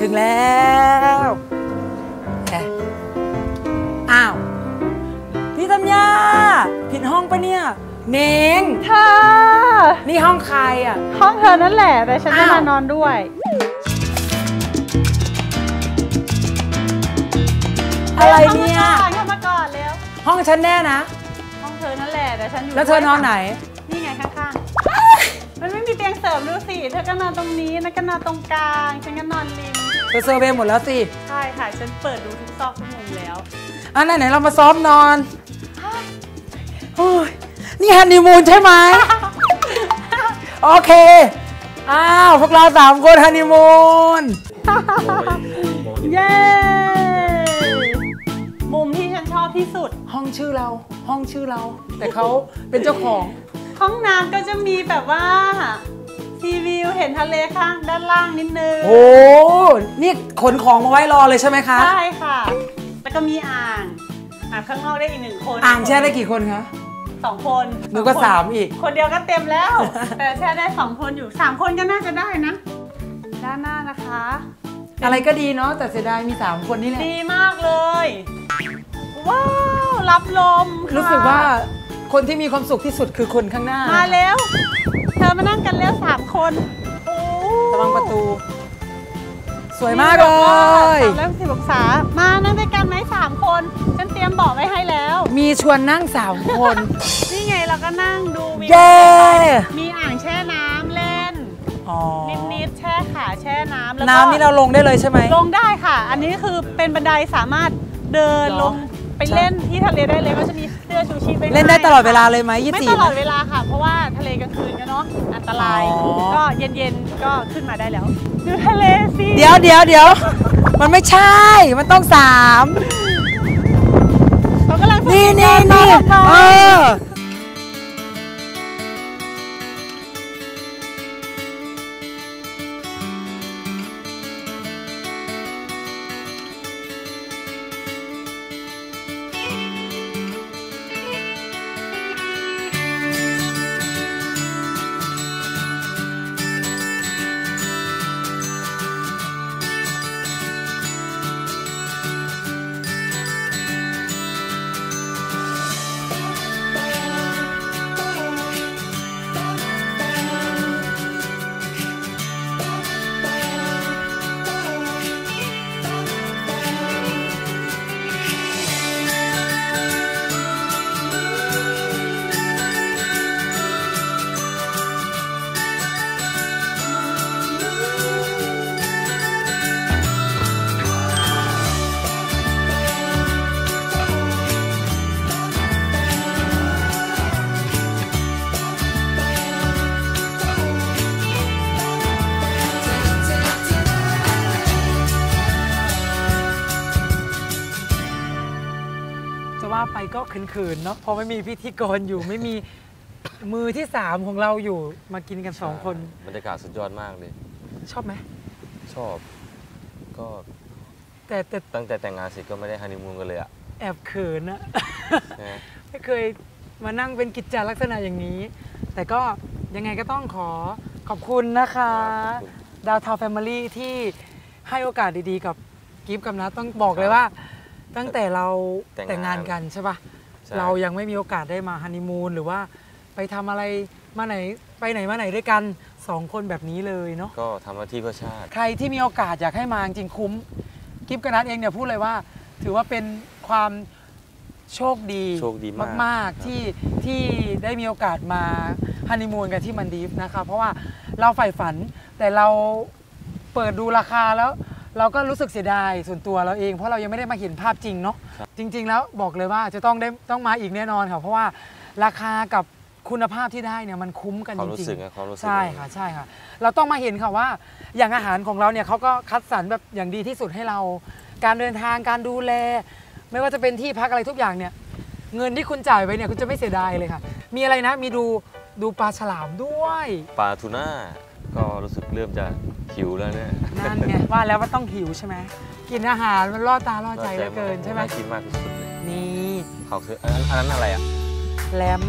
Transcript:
ถึงแล้วแหมอ้าว พี่ธัญญาผิดห้องปะเนี่ย เนงเธอ นี่ห้องใครอะ ห้องเธอนั่นแหละแต่ฉันจะอ้าวมานอนด้วยอะไรเนี่ยเข้ามาก่อนเร็ว ห้องฉันแน่นะ ห้องเธอนั่นแหละแต่ฉันอยู่ แล้วเธอนอนไหน นี่ไงข้างๆ มันไม่มีเตียงเสริมดูสิ เธอก็นอนตรงนี้นันก็นอนตรงกลาง ฉันก็นอนริม เธอเซอร์เวย์หมดแล้วสิ ใช่ค่ะ ฉันเปิดดูทุกซอกทุกมุมแล้ว อันไหนไหนเรามาซ้อมนอนโอ้ยนี่ฮันนีมูนใช่ไหม โอเค อ้าว พวกเราสามคนฮันนีมูน เย้ มุมที่ฉันชอบที่สุด ห้องชื่อเรา ห้องชื่อเรา แต่เขาเป็นเจ้าของ ห้องน้ำก็จะมีแบบว่า ทีวิวเห็นทะเลข้างด้านล่างนิดนึง โอ้ นี่ขนของมาไว้รอเลยใช่ไหมคะ ใช่ค่ะ แล้วก็มีอ่าง อ่างข้างนอกได้อีกหนึ่งคนอ่างแช่ได้กี่คนคะ สองคนหนูก็สองคนสามอีก คนเดียวก็เต็มแล้ว แต่แช่ได้สองคนอยู่สามคนก็น่าจะได้นะ ด้านหน้านะคะ อะไรก็ดีเนาะ แต่เสียดายมี3คนนี่แหละ ดีมากเลย ว้าว รับลมค่ะรู้สึกว่า คนที่มีความสุขที่สุดคือคนข้างหน้า มาแล้ว เธอมานั่งกันแล้วสามคนโอ้ระวังประตู สวยมากเลยสามร้อยสิบองศา มานั่งด้วยกันไหมสามคน ฉันเตรียมเบอกไว้ให้แล้ว มีชวนนั่ง3คน นี่ไงเราก็นั่งดูวิวเย้มีอ่างแช่น้ำเล่นอ๋อนิดๆแช่ขาแช่น้ำแล้วก็น้ำนี่เราลงได้เลยใช่ไหมลงได้ค่ะ อันนี้คือเป็นบันไดสามารถเดินเหรอลง ไปเล่นที่ทะเลได้เลยก็จะมีเสื้อชูชีพว้ให้เล่นได้ตลอดเวลาเลยไหมยี่ไม่สิบตลอดเวลาค่ะ เพราะว่าทะเลกลางคืนกันเนาะอันตรายอ๋อก็เย็นๆก็ขึ้นมาได้แล้วดูทะเลสิเดี๋ยวเดี๋ยวเดี๋ยวมันไม่ใช่มันต้องสามเขากำลังฝึกนี่วิญนี่ญาณนี่มาทำไมเออ ก็เขินๆเนาะเพราะไม่มีพิธีกรอยู่ไม่มีมือที่สามของเราอยู่มากินกันสองคนบรรยากาศสุดยอดมากเลย ชอบไหมชอบ ก็แต่แต่ตั้งแต่แต่งงานเสร็จก็ไม่ได้ฮันนีมูนกันเลยอะแอบเขินอะนะไม่เคยมานั่งเป็นกิจจาลักษณะอย่างนี้ แต่ก็ยังไงก็ต้องขอขอบคุณนะคะ ดาวทาว family ที่ให้โอกาสดีๆ กับกิฟต์กับนัทต้องบอกเลยว่า ตั้งแต่เราแต่งงานกันใช่ปะใช่เรายังไม่มีโอกาสได้มาฮันนีมูนหรือว่าไปทำอะไรมาไหนไปไหนมาไหนด้วยกันสองคนแบบนี้เลยเนาะก็ทำหน้าที่เพื่อชาติ ใครที่มีโอกาสอยากให้มาจริงๆคุ้มกิฟกับนัทเองเนี่ยพูดเลยว่า ถือว่าเป็นความโชคดีโชคดีมากมากครับๆที่ที่ได้มีโอกาสมาฮันนีมูนกันที่มันดีฟนะคะเพราะว่าเราใฝ่ฝันแต่เราเปิดดูราคาแล้ว เราก็รู้สึกเสียดายส่วนตัวเราเอง เพราะเรายังไม่ได้มาเห็นภาพจริงเนาะจริง ๆ แล้วบอกเลยว่าจะต้องได้ต้องมาอีกแน่นอนค่ะเพราะว่าราคากับคุณภาพที่ได้เนี่ยมันคุ้มกันควาจมรู้ริงสึกๆนะความรู้สึกใช่ค่ะใช่ค่ะ เราต้องมาเห็นค่ะว่าอย่างอาหารของเราเนี่ยเขาก็คัดสรรแบบอย่างดีที่สุดให้เรา การเดินทางการดูแล ไม่ว่าจะเป็นที่พักอะไรทุกอย่างเนี่ย เงินที่คุณจ่ายไปเนี่ยคุณจะไม่เสียดายเลยค่ะ มีอะไรนะมีดูดูปลาฉลามด้วย ปลาทูน่าก็รู้สึกเริ่มจะ หิวแล้วเนี่ยนั่นไงว่าแล้วว่าต้องหิวใช่ไหมกินอาหารมันล่อตาล่อใจเหลือเกินใช่ไหมน่ากินมากที่สุดเลยนี่เขาคืออันนั้นอันนั้นอะไรอะแหลม